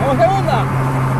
Vamos segunda.